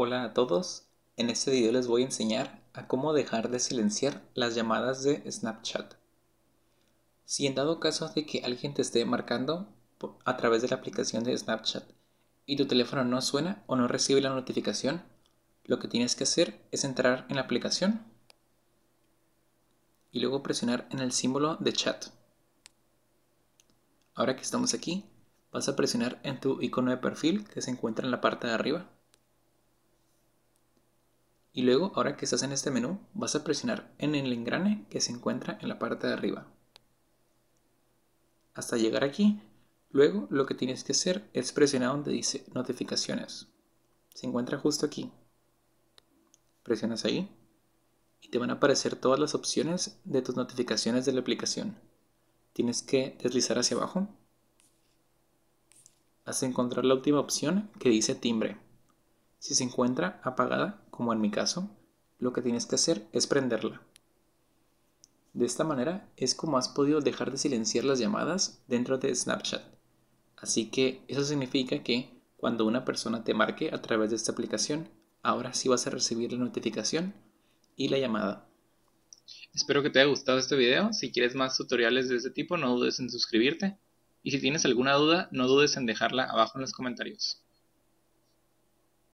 Hola a todos, en este video les voy a enseñar a cómo dejar de silenciar las llamadas de Snapchat. Si en dado caso de que alguien te esté marcando a través de la aplicación de Snapchat y tu teléfono no suena o no recibe la notificación, lo que tienes que hacer es entrar en la aplicación y luego presionar en el símbolo de chat. Ahora que estamos aquí, vas a presionar en tu icono de perfil que se encuentra en la parte de arriba. Y luego, ahora que estás en este menú, vas a presionar en el engrane que se encuentra en la parte de arriba. Hasta llegar aquí, luego lo que tienes que hacer es presionar donde dice notificaciones. Se encuentra justo aquí. Presionas ahí y te van a aparecer todas las opciones de tus notificaciones de la aplicación. Tienes que deslizar hacia abajo hasta encontrar la última opción que dice timbre. Si se encuentra apagada, como en mi caso, lo que tienes que hacer es prenderla. De esta manera es como has podido dejar de silenciar las llamadas dentro de Snapchat. Así que eso significa que cuando una persona te marque a través de esta aplicación, ahora sí vas a recibir la notificación y la llamada. Espero que te haya gustado este video. Si quieres más tutoriales de este tipo, no dudes en suscribirte. Y si tienes alguna duda, no dudes en dejarla abajo en los comentarios.